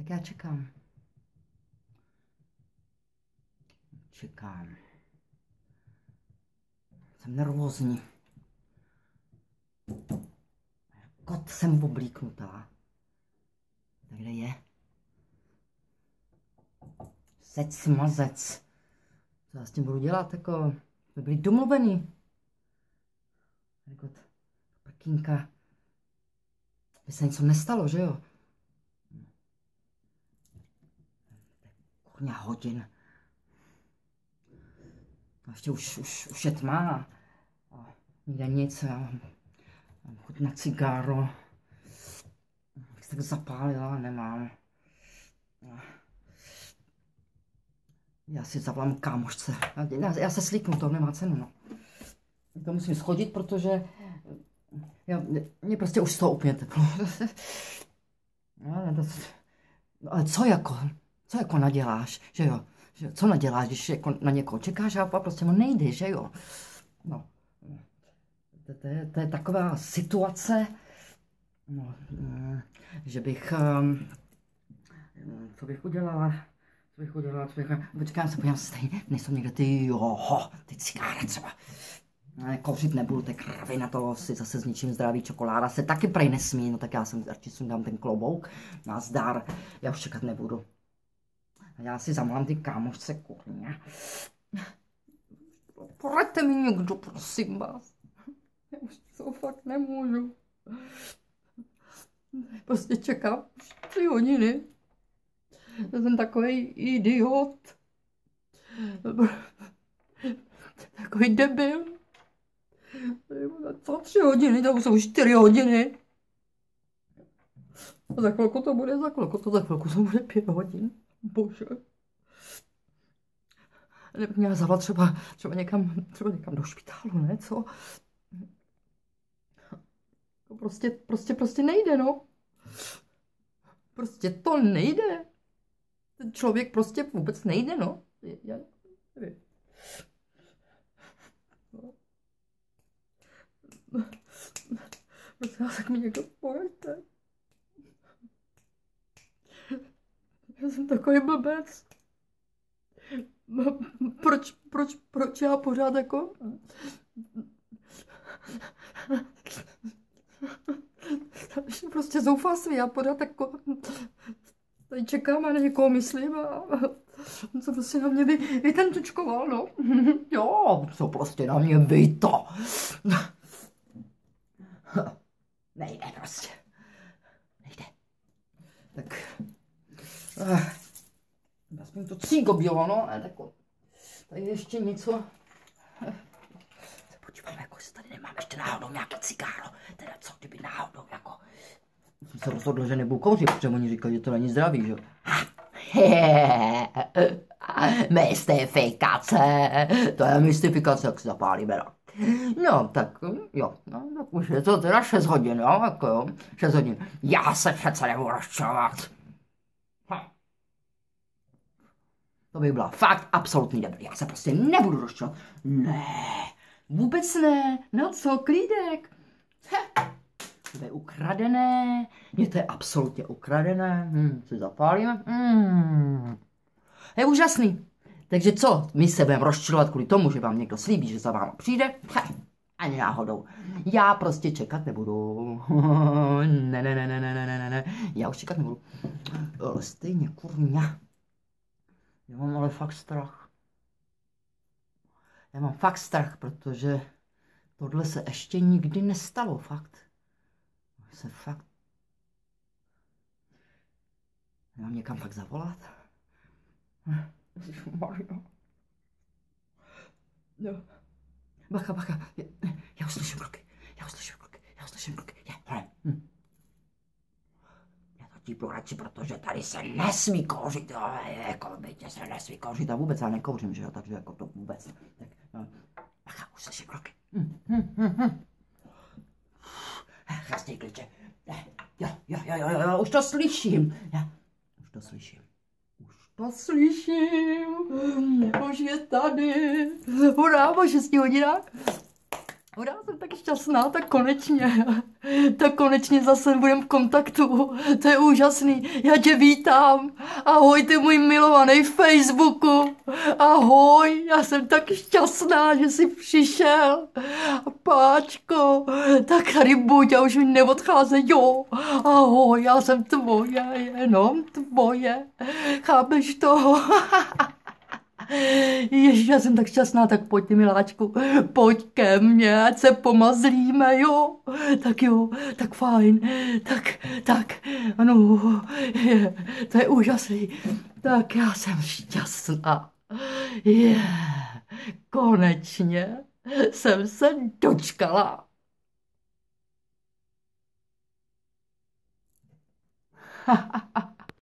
Tak já čekám. Čekám. Jsem nervózní. Kot jsem oblíknutá. Tak kde je? Seď smazec. Co já s tím budu dělat? Jako, jsme byli domluvený. Jako, prkínka. By se něco nestalo, že jo? Kurňa hodin. A ještě už, už, už je tma. Nikde nic. Mám, chuť na cigáro. Jak se tak zapálila, nemám. Já si zavolám kámošce. Já, já se slíknu, to nemá cenu, no. To musím schodit, protože já, mě prostě už z toho úplně teplo. no, ale co jako? Co jako naděláš, že jo? Že, co naděláš, když jako na někoho čekáš a prostě mu nejde, že jo? No. To, to, je, to je taková situace, no, že bych, um, co bych udělala, co bych udělala, co bych, počkám se, podívám se, nejsou někde ty, joho, ty cigáry třeba. Ne, kouřit nebudu, ty kravy na to si zase s ničím zdraví čokoláda se taky prej nesmí, no tak já jsem radši sundám ten klobouk, nazdar, já už čekat nebudu. Já si zavolám ty kámošce, kurně. Poraďte mi někdo, prosím vás. Já už to fakt nemůžu. Prostě čekám tři hodiny. Já jsem takový idiot. Takový debil. Co tři hodiny, to už jsou čtyři hodiny. A za chvilku to bude, za chvilku to, za chvilku to bude pět hodin. Bože. Nebo měla zavolat třeba, třeba, někam, třeba někam do špitálu, ne? Co? To prostě, prostě, prostě nejde, no. Prostě to nejde. Ten člověk prostě vůbec nejde, no. Já nevím. Prosím vás, tak mi někdo poraďte. Já jsem takový blbec. Proč, proč, proč já pořád jako... prostě zoufalství, já pořád jako... Tady čekám a na někoho myslím a on se prostě na mě vy, vytentučkoval, no. jo, co prostě na mě vy to. Nejde prostě. Nejde. Tak Uh, aspoň to cígo bylo, no, ale tak tady ještě něco. Se podívám, jako jestli tady nemám ještě náhodou nějaký cigáro. Teda co, kdyby náhodou, jako... Jsem se rozhodl, že nebudu kouřit, protože oni říkají, že to není zdravý, že jo. Mystifikace, to je mystifikace, jak se zapálíme, no. No, tak jo, no, tak už je to teda 6 hodin, jo, jako jo, 6 hodin. Já se přece nebudu rozčilovat. To by byla fakt absolutní debil. Já se prostě nebudu rozčovat. Ne, vůbec ne. No co, klídek? To je ukradené. Mně to je absolutně ukradené. Hm, si zapálíme. Hm. Je úžasný. Takže co, my se budeme rozčilovat kvůli tomu, že vám někdo slíbí, že za váma přijde? He, ani náhodou. Já prostě čekat nebudu. ne, ne, ne, ne, ne, ne, ne, ne. Já už čekat nebudu. Ale stejně, kurňa. Já mám ale fakt strach. Já mám fakt strach, protože tohle se ještě nikdy nestalo, fakt. Se fakt... Já mám někam fakt zavolat? Mario. No. Bacha, bacha. Já. Já uslyším kroky. Já uslyším kroky. Je, hm típlu radši, protože tady se nesmí kouřit, jo, jako bytě se nesmí kouřit a vůbec já nekouřím, že jo, takže jako to vůbec. Tak, no. Už slyším kroky. Hm, hm, hm, hm. Kliče. Jo, jo, jo, jo, jo, už to slyším. Já, už to slyším. Už to slyším. Už je tady. Hurá, po 6 hodinách. Hurá, jsem tak šťastná, tak konečně. tak konečně zase budeme v kontaktu. To je úžasný. Já tě vítám. Ahoj, ty můj milovaný Facebooku. Ahoj, já jsem tak šťastná, že jsi přišel. Páčko, tak tady buď a už mi neodcházej, jo. Ahoj, já jsem tvoje, jenom tvoje. Chápeš to? Ježiš, já jsem tak šťastná, tak pojď ty miláčku, pojď ke mně, ať se pomazlíme, jo. Tak jo, tak fajn, tak, tak, ano, je, to je úžasný. Tak já jsem šťastná. Je, konečně jsem se dočkala. Ha, ha, ha.